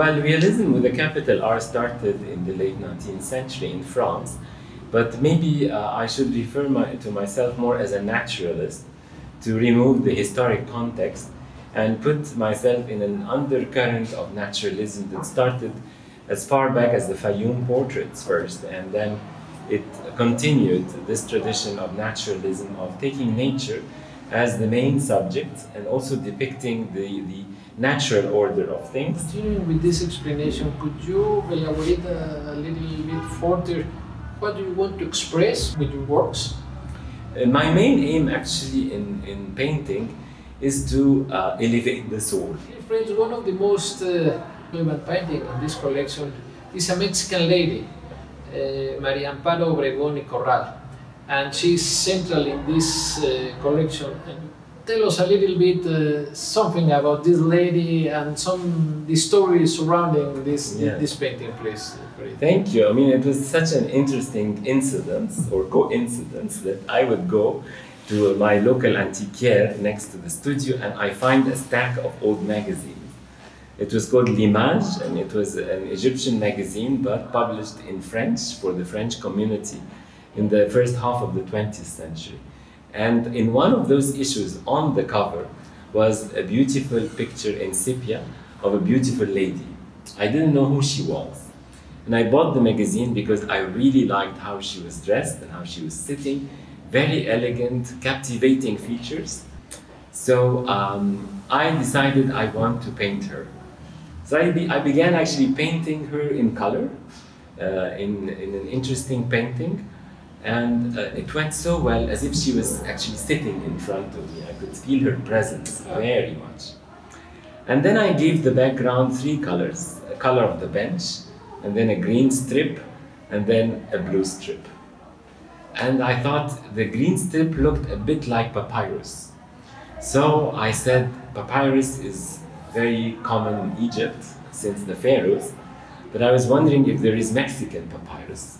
Well, realism with a capital R started in the late 19th century in France, but maybe uh, I should refer my, to myself more as a naturalist to remove the historic context and put myself in an undercurrent of naturalism that started as far back as the Fayoum portraits first, and then it continued this tradition of naturalism, of taking nature as the main subject and also depicting the, the natural order of things. Continuing with this explanation, could you elaborate a, little bit further what do you want to express with your works? Uh, my main aim actually in, in painting is to uh, elevate the soul. Friends, one of the most uh, relevant paintings in this collection is a Mexican lady, uh, Maria Amparo Obregón y Corral, and she's central in this uh, collection. And tell us a little bit uh, something about this lady and some the story surrounding this Yeah. this painting, please. Thank you. I mean, it was such an interesting incident or coincidence that I would go to my local antiquaire next to the studio and I find a stack of old magazines. It was called L'Image and it was an Egyptian magazine but published in French for the French community in the first half of the 20th century. And in one of those issues on the cover was a beautiful picture in sepia of a beautiful lady. I didn't know who she was. And I bought the magazine because I really liked how she was dressed and how she was sitting. Very elegant, captivating features. So um, I decided I want to paint her. So I, be, I began actually painting her in color, uh, in, in an interesting painting. And uh, it went so well as if she was actually sitting in front of me. I could feel her presence very much. And then I gave the background three colors a color of the bench, and then a green strip, and then a blue strip. And I thought the green strip looked a bit like papyrus. So I said papyrus is very common in Egypt since the pharaohs, but I was wondering if there is Mexican papyrus.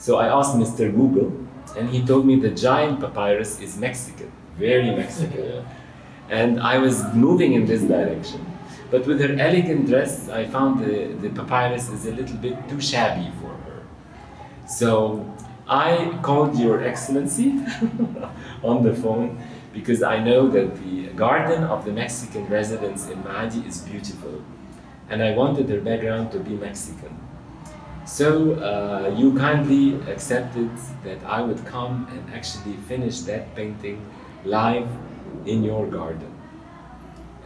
So I asked Mr. Google, and he told me the giant papyrus is Mexican, very Mexican. And I was moving in this direction. But with her elegant dress, I found the, the papyrus is a little bit too shabby for her. So I called Your Excellency on the phone because I know that the garden of the Mexican residence in Maadi is beautiful. And I wanted her background to be Mexican. So uh, you kindly accepted that I would come and actually finish that painting live in your garden.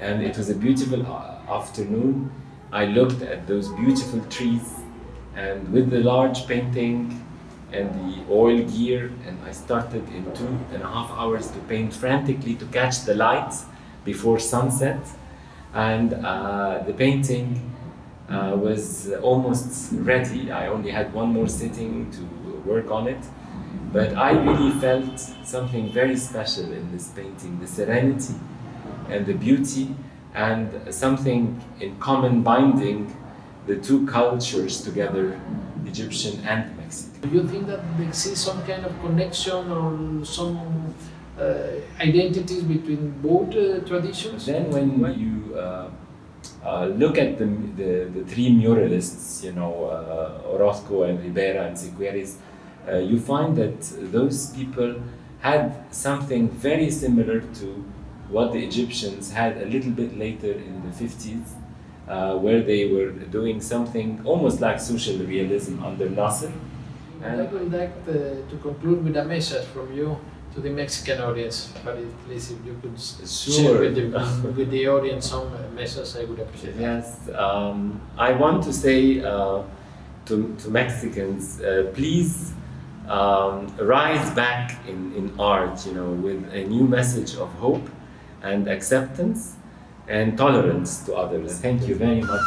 And it was a beautiful uh, afternoon. I looked at those beautiful trees and with the large painting and the oil gear, and I started in two and a half hours to paint frantically to catch the lights before sunset. And uh, the painting uh, was almost ready. I only had one more sitting to work on it. But I really felt something very special in this painting the serenity and the beauty, and something in common binding the two cultures together, Egyptian and Mexican. Do you think that there exists some kind of connection or some uh, identities between both uh, traditions? Then, when you uh, uh, look at the, the, the three muralists, you know, uh, Orozco and Rivera and Siqueiros, uh, you find that those people had something very similar to what the Egyptians had a little bit later in the 50s, uh, where they were doing something almost like social realism under Nasser. And I would like to, to conclude with a message from you to the Mexican audience. But if, please, if you could s- share with the, with the audience some uh, message, I would appreciate it. Yes, um, I want to say uh, to, to Mexicans, uh, please um, rise back in, in art, you know, with a new message of hope and acceptance and tolerance to others. Thank you very much.